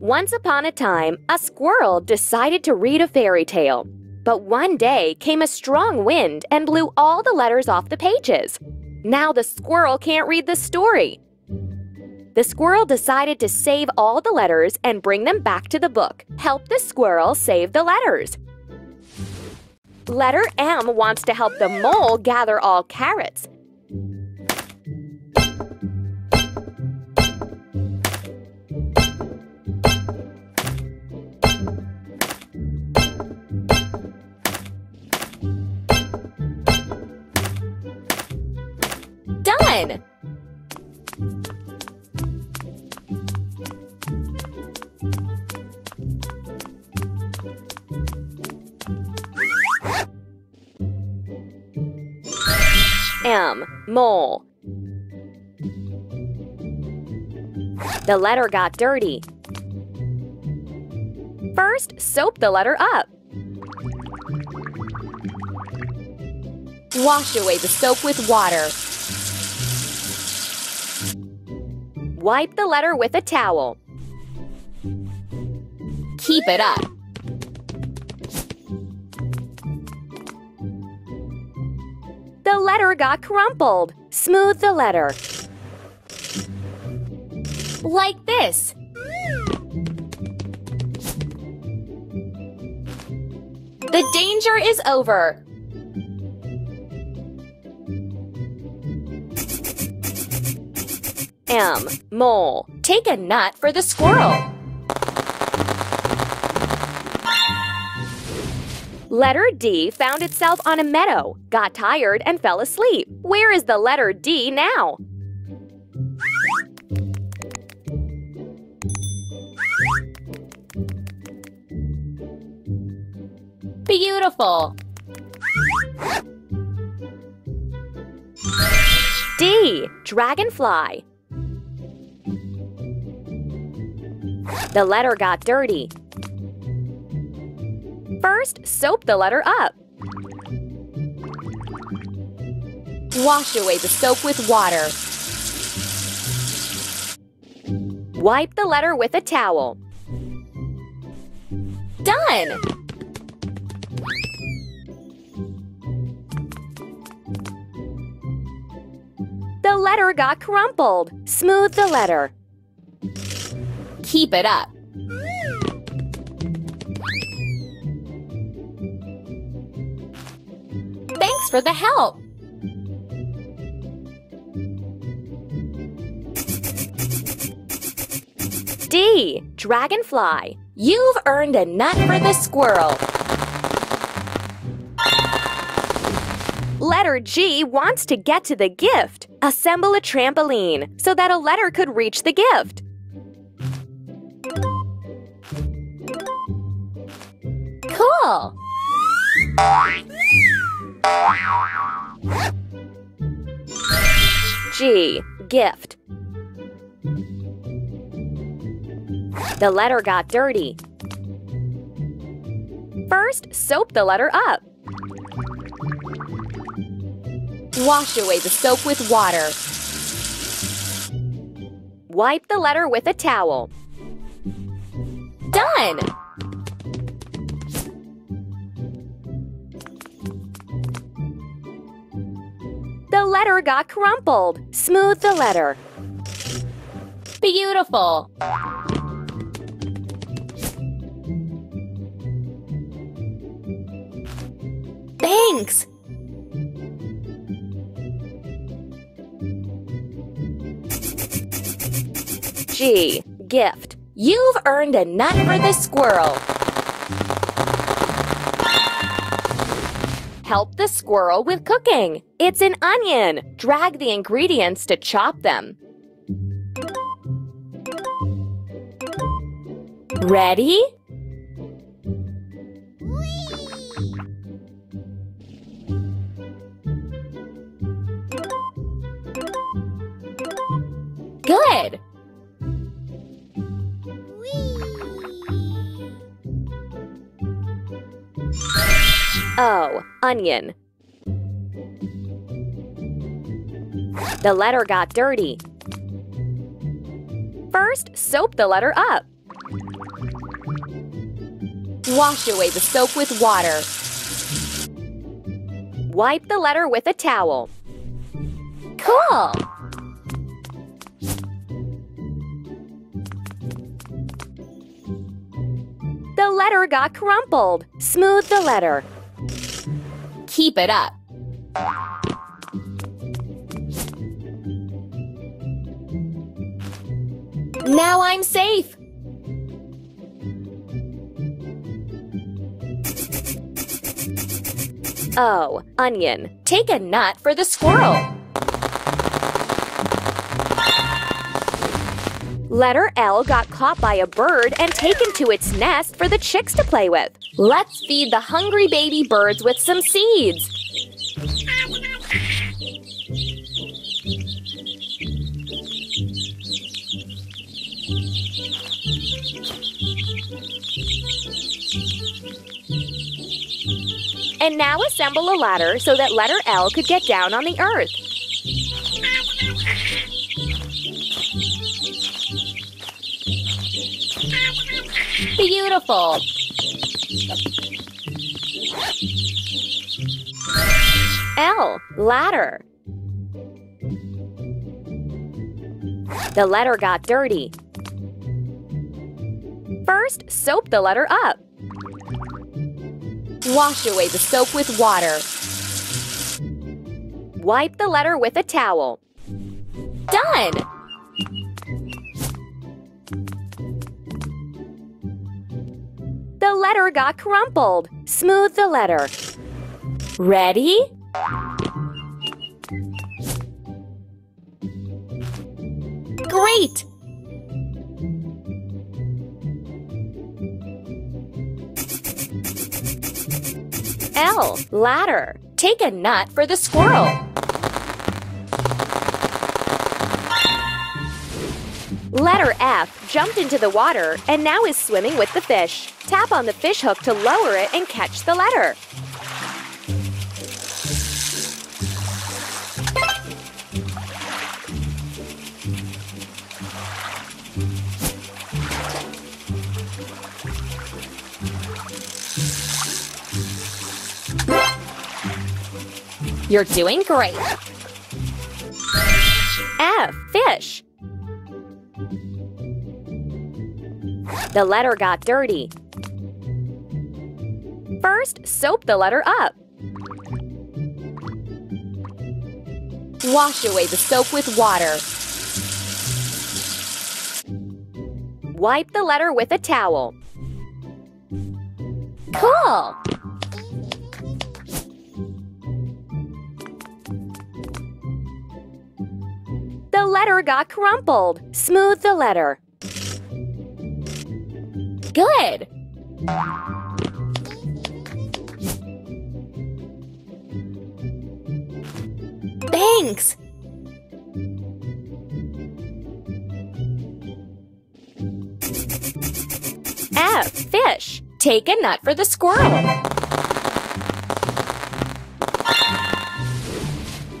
Once upon a time, a squirrel decided to read a fairy tale. But one day came a strong wind and blew all the letters off the pages. Now the squirrel can't read the story. The squirrel decided to save all the letters and bring them back to the book. Help the squirrel save the letters. Letter M wants to help the mole gather all carrots. Done! M. Mole. The letter got dirty. First, soap the letter up. Wash away the soap with water. Wipe the letter with a towel. Keep it up. The letter got crumpled. Smooth the letter. Like this. The danger is over. Mole. Take a nut for the squirrel. Letter D found itself on a meadow, got tired, and fell asleep. Where is the letter D now? Beautiful! D. Dragonfly. The letter got dirty. First, soap the letter up. Wash away the soap with water. Wipe the letter with a towel. Done! The letter got crumpled. Smooth the letter. Keep it up. Thanks for the help. D. Dragonfly. You've earned a nut for the squirrel. Letter G wants to get to the gift. Assemble a trampoline so that a letter could reach the gift. G. Gift. The letter got dirty. First, soap the letter up. Wash away the soap with water. Wipe the letter with a towel. Done! Letter got crumpled. Smooth the letter. Beautiful! Thanks! G. Gift. You've earned a nut for the squirrel. Help the squirrel with cooking. It's an onion. Drag the ingredients to chop them. Ready? Good. Onion. The letter got dirty. First, soap the letter up. Wash away the soap with water. Wipe the letter with a towel. Cool! The letter got crumpled. Smooth the letter. Keep it up. Now I'm safe. Oh, onion. Take a nut for the squirrel. Letter L got caught by a bird and taken to its nest for the chicks to play with. Let's feed the hungry baby birds with some seeds. And now assemble a ladder so that letter L could get down on the earth. Beautiful! L. Ladder. The letter got dirty. First, soap the letter up. Wash away the soap with water. Wipe the letter with a towel. Done! Letter got crumpled. Smooth the letter. Ready? Great! L. Ladder. Take a nut for the squirrel. Letter F jumped into the water and now is swimming with the fish. Tap on the fish hook to lower it and catch the letter. You're doing great. The letter got dirty. First, soap the letter up. Wash away the soap with water. Wipe the letter with a towel. Cool! The letter got crumpled. Smooth the letter. Good! Thanks! F. Fish. Take a nut for the squirrel.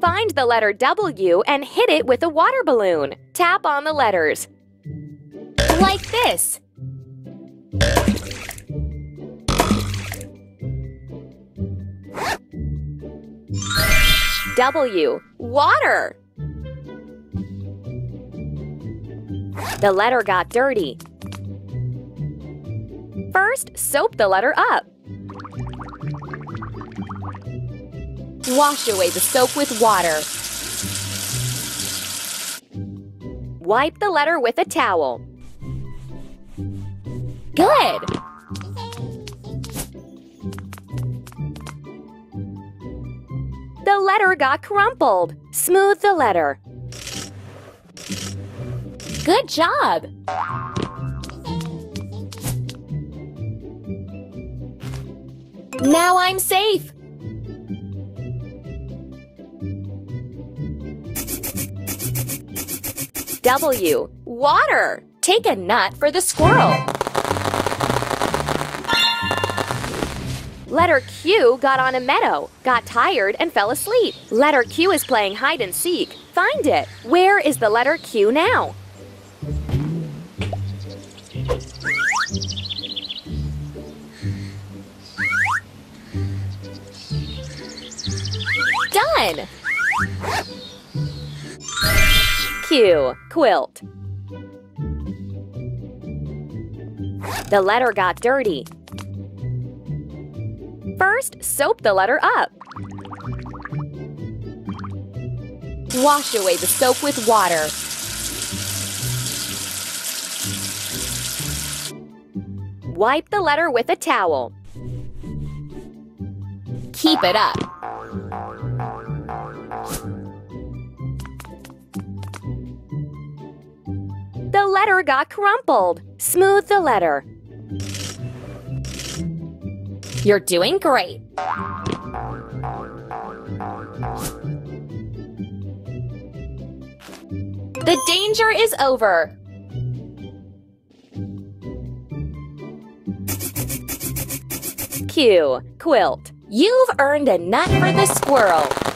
Find the letter W and hit it with a water balloon. Tap on the letters. Like this. W. Water. The letter got dirty. First, soap the letter up. Wash away the soap with water. Wipe the letter with a towel. Good! The letter got crumpled. Smooth the letter. Good job! Now I'm safe! W. Water. Take a nut for the squirrel. Letter Q got on a meadow, got tired, and fell asleep. Letter Q is playing hide and seek. Find it. Where is the letter Q now? Done! Q, quilt. The letter got dirty. First, soap the letter up. Wash away the soap with water. Wipe the letter with a towel. Keep it up. The letter got crumpled. Smooth the letter. You're doing great. The danger is over. Q. Quilt. You've earned a nut for the squirrel.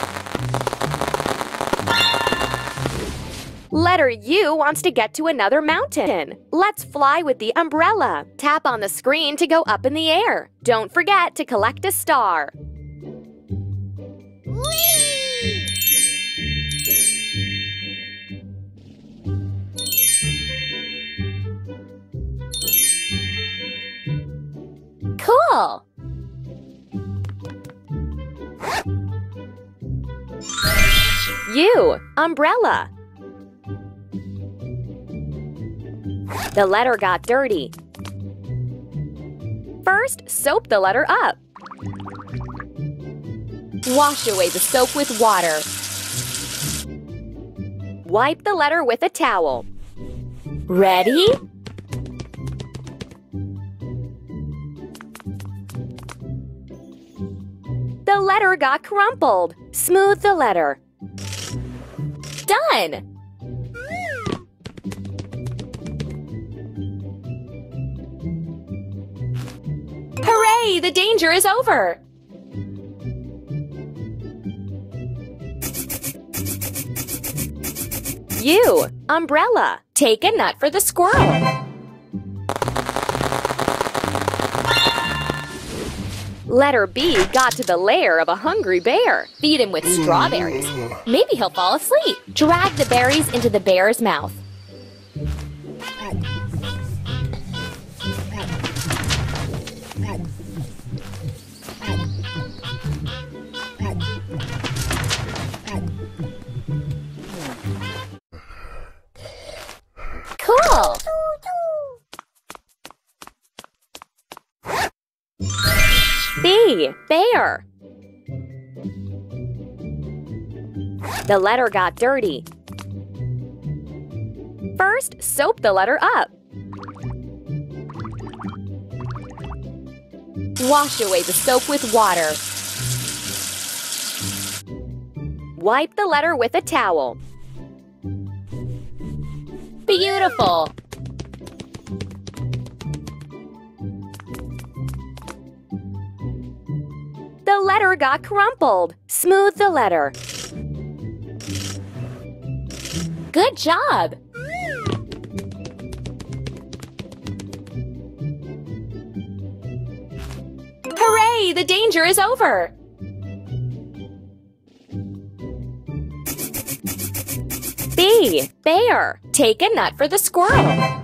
Letter U wants to get to another mountain. Let's fly with the umbrella. Tap on the screen to go up in the air. Don't forget to collect a star. Cool! U. Umbrella. The letter got dirty. First, soap the letter up. Wash away the soap with water. Wipe the letter with a towel. Ready? The letter got crumpled. Smooth the letter. Done! The danger is over! You, umbrella. Take a nut for the squirrel. Letter B got to the lair of a hungry bear. Feed him with strawberries. Maybe he'll fall asleep. Drag the berries into the bear's mouth. Bear. The letter got dirty. First, soap the letter up. Wash away the soap with water. Wipe the letter with a towel. Beautiful! The letter got crumpled. Smooth the letter. Good job! Hooray! The danger is over! B. Bear. Take a nut for the squirrel.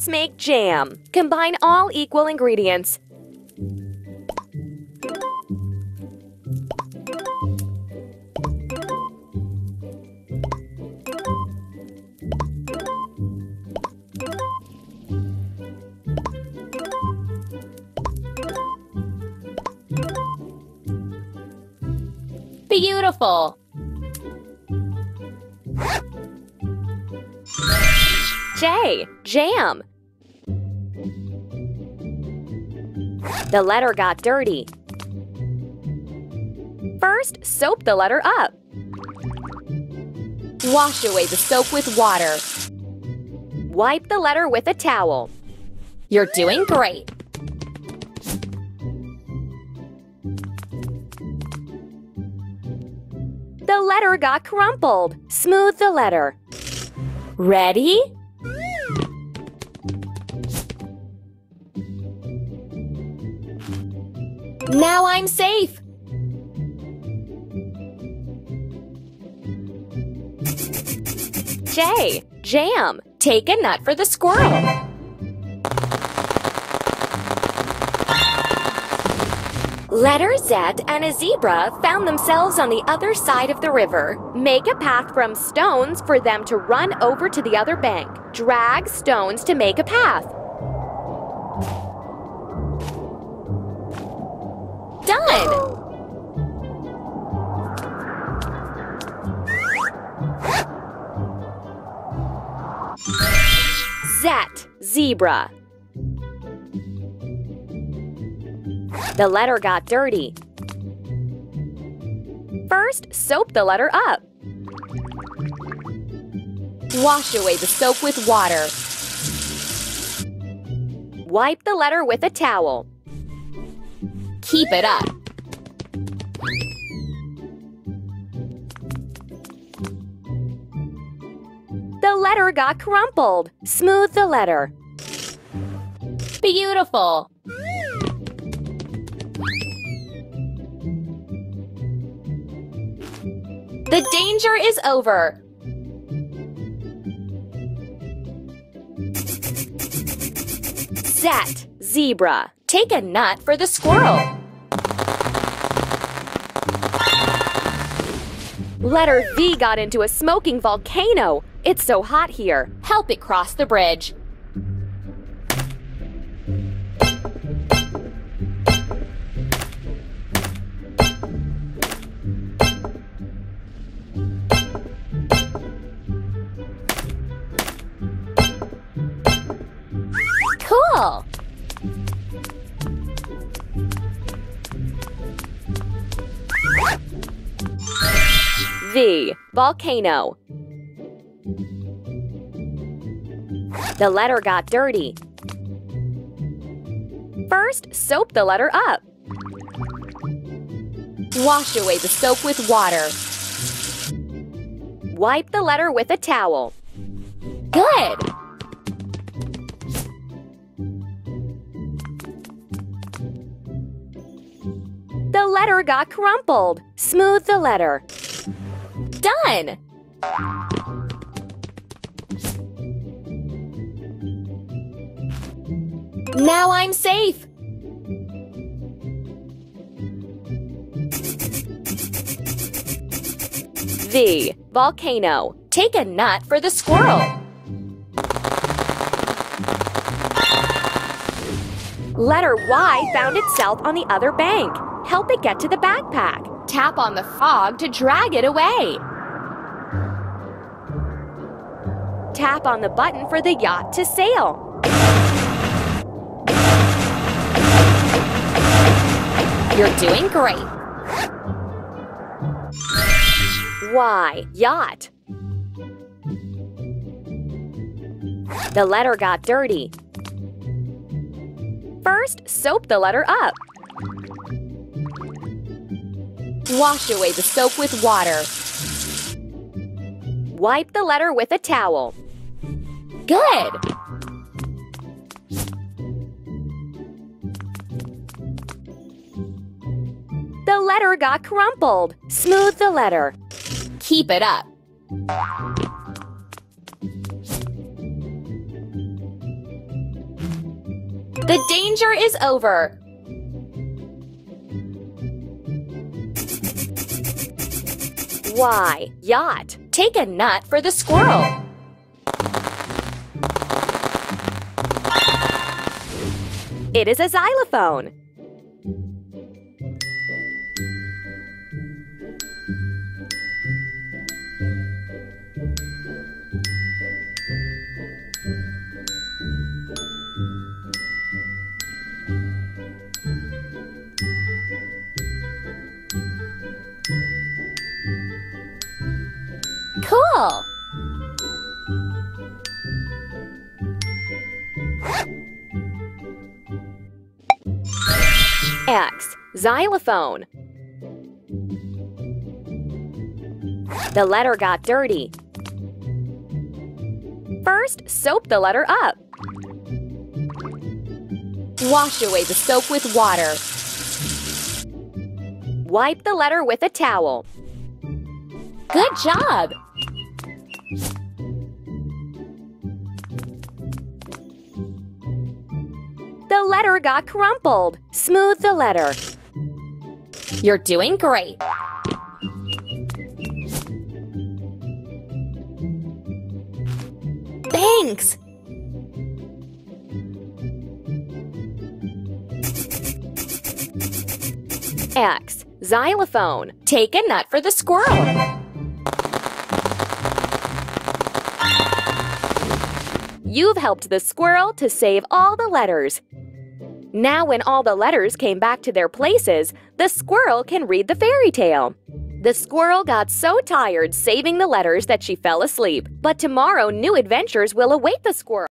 Let's make jam. Combine all equal ingredients. Beautiful! J. Jam. The letter got dirty. First, soap the letter up. Wash away the soap with water. Wipe the letter with a towel. You're doing great. The letter got crumpled. Smooth the letter. Ready? Now I'm safe. J. Jam. Take a nut for the squirrel. Letter Z and a zebra found themselves on the other side of the river. Make a path from stones for them to run over to the other bank. Drag stones to make a path. Done! Zet, zebra. The letter got dirty. First, soap the letter up. Wash away the soap with water. Wipe the letter with a towel. Keep it up. Letter got crumpled. Smooth the letter. Beautiful! The danger is over. Zet, zebra. Take a nut for the squirrel. Letter V got into a smoking volcano. It's so hot here. Help it cross the bridge. Cool! V. Volcano. The letter got dirty. First, soap the letter up. Wash away the soap with water. Wipe the letter with a towel. Good! The letter got crumpled. Smooth the letter. Done! Now I'm safe. V. Volcano. Take a nut for the squirrel. Letter Y found itself on the other bank. Help it get to the backpack. Tap on the frog to drag it away. Tap on the button for the yacht to sail. You're doing great. Y. Yacht. The letter got dirty. First, soap the letter up. Wash away the soap with water. Wipe the letter with a towel. Good! The letter got crumpled. Smooth the letter. Keep it up. The danger is over. Y. Yacht. Take a nut for the squirrel. It is a xylophone. Cool! X. Xylophone. The letter got dirty. First, soap the letter up. Wash away the soap with water. Wipe the letter with a towel. Good job! The letter got crumpled. Smooth the letter. You're doing great. Thanks! X. Xylophone. Take a nut for the squirrel. You've helped the squirrel to save all the letters. Now when all the letters came back to their places, the squirrel can read the fairy tale. The squirrel got so tired saving the letters that she fell asleep. But tomorrow new adventures will await the squirrel.